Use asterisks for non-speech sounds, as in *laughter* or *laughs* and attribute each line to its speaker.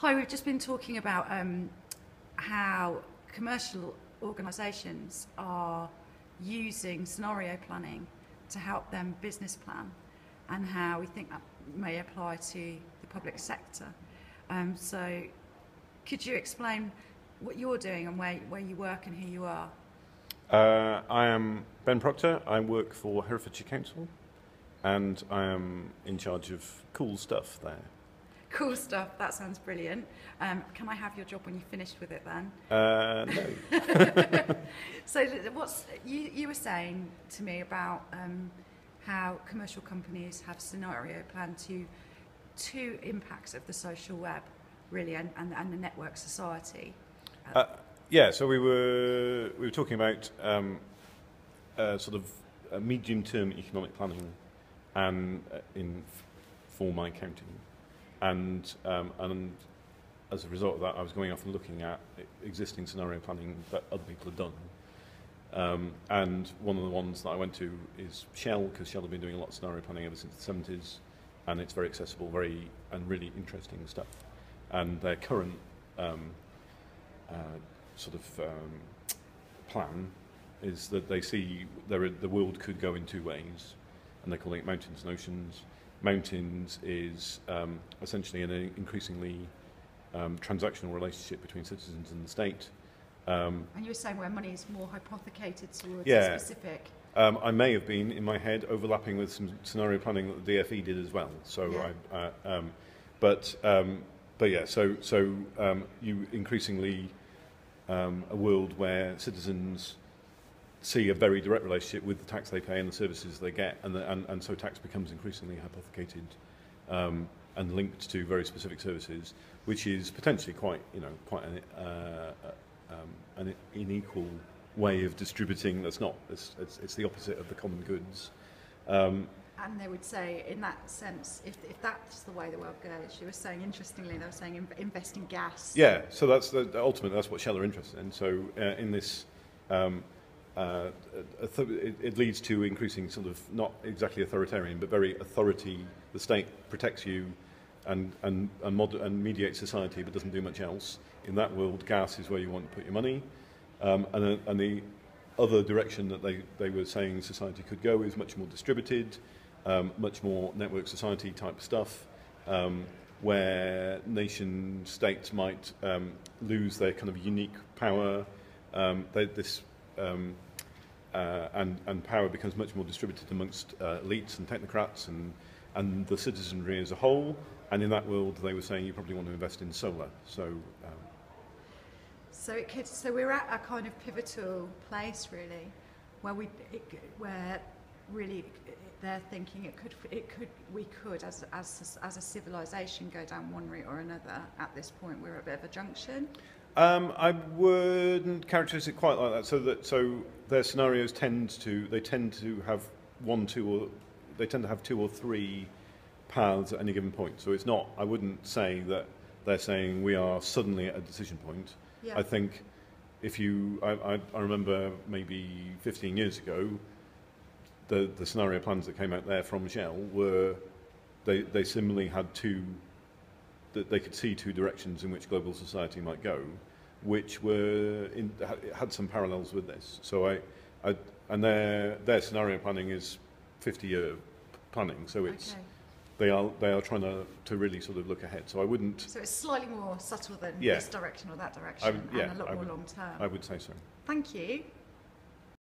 Speaker 1: Hi, we've just been talking about um, how commercial organisations are using scenario planning to help them business plan and how we think that may apply to the public sector. Um, so, could you explain what you're doing and where, where you work and who you are?
Speaker 2: Uh, I am Ben Proctor. I work for Herefordshire Council and I am in charge of cool stuff there.
Speaker 1: Cool stuff. That sounds brilliant. Um, can I have your job when you're finished with it then?
Speaker 2: Uh, no. *laughs*
Speaker 1: so, what's you, you were saying to me about um, how commercial companies have scenario plan to two impacts of the social web, really, and, and, and the network society.
Speaker 2: Uh, yeah, so we were we were talking about um, uh, sort of medium-term economic planning and uh, in for my county, and um, and as a result of that, I was going off and looking at existing scenario planning that other people had done. Um, and one of the ones that I went to is Shell, because Shell have been doing a lot of scenario planning ever since the 70s, and it's very accessible, very and really interesting stuff. And their current um, uh, sort of um, plan is that they see there, the world could go in two ways, and they're calling it mountains and oceans. Mountains is um, essentially an increasingly um, transactional relationship between citizens and the state.
Speaker 1: Um, and you were saying where money is more hypothecated towards
Speaker 2: yeah,
Speaker 1: specific.
Speaker 2: Um, I may have been in my head overlapping with some scenario planning that the DFE did as well. So,
Speaker 1: yeah.
Speaker 2: I, uh, um, but um, but yeah, so so um, you increasingly um, a world where citizens see a very direct relationship with the tax they pay and the services they get, and the, and, and so tax becomes increasingly hypothecated um, and linked to very specific services, which is potentially quite you know quite an, uh, um, an unequal way of distributing. That's not. It's, it's, it's the opposite of the common goods. Um,
Speaker 1: and they would say, in that sense, if, if that's the way the world goes, she was saying, interestingly, they were saying invest in gas.
Speaker 2: Yeah, so that's the, ultimately that's what Shell are interested in. So uh, in this, um, uh, it, it leads to increasing sort of not exactly authoritarian, but very authority. The state protects you and and and, mod- and mediates society, but doesn't do much else. In that world, gas is where you want to put your money. Um, and, and the other direction that they, they were saying society could go is much more distributed, um, much more network society type stuff, um, where nation states might um, lose their kind of unique power. Um, they, this um, uh, and, and power becomes much more distributed amongst uh, elites and technocrats and, and the citizenry as a whole. And in that world, they were saying you probably want to invest in solar. So um,
Speaker 1: so it could. So we're at a kind of pivotal place, really, where we, it, where really they're thinking it could, it could, we could, as as as a civilization, go down one route or another. At this point, we're at a bit of a junction.
Speaker 2: Um, I wouldn't characterise it quite like that. So that so their scenarios tend to they tend to have one, two, or they tend to have two or three paths at any given point. So it's not. I wouldn't say that they're saying we are suddenly at a decision point.
Speaker 1: Yeah.
Speaker 2: I think if you, I, I, I remember maybe 15 years ago, the, the scenario plans that came out there from Shell were, they, they similarly had two, that they could see two directions in which global society might go, which were in, had some parallels with this. So I, I and their, their scenario planning is 50 year planning, so it's,
Speaker 1: okay
Speaker 2: they are they are trying to, to really sort of look ahead. So I wouldn't.
Speaker 1: So it's slightly more subtle than
Speaker 2: yeah.
Speaker 1: this direction or that direction,
Speaker 2: yeah,
Speaker 1: and a lot
Speaker 2: I
Speaker 1: more
Speaker 2: would,
Speaker 1: long term.
Speaker 2: I would say so.
Speaker 1: Thank you.